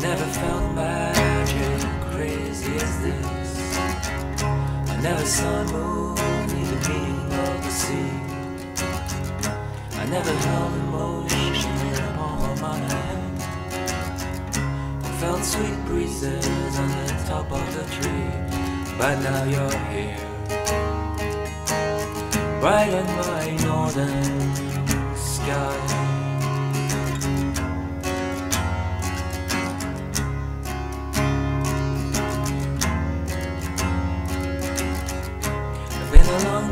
never felt magic crazy as this. I never saw a moon, neither meaning of the sea. I never held emotion in a palm of my hand. I felt sweet breezes on the top of the tree, but now you're here. Right on my northern sky.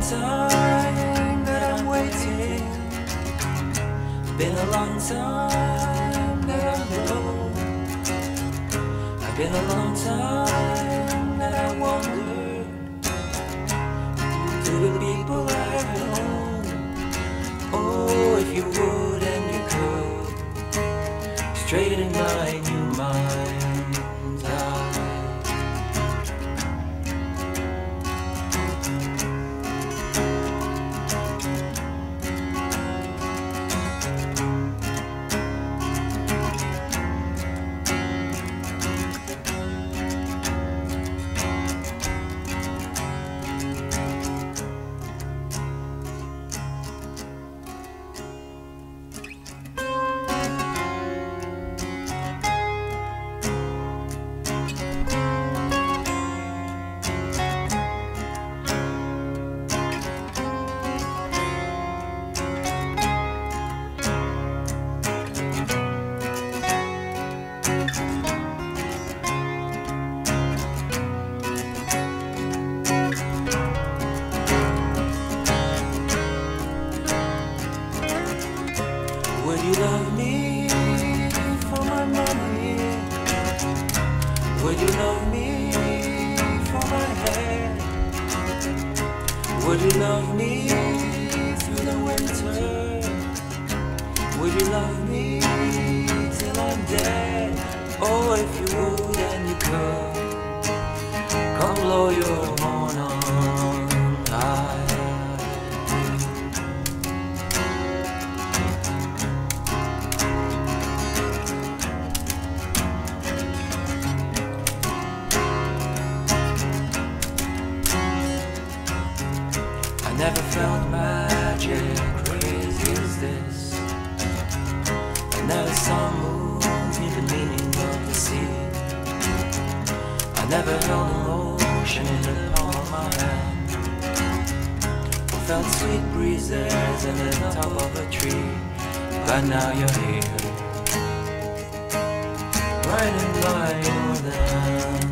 Time that I'm waiting. Been a long time that I'm alone. It's been a long time that I wondered to the people at home. Oh, if you would and you could straighten my new mind's Would you love me for my money? Would you love me for my hair? Would you love me never felt magic crazy as this. I never saw in the meaning of the sea. I never held emotion in the palm of my hand. I felt sweet breezes in the top of a tree. But now you're here, right in my northern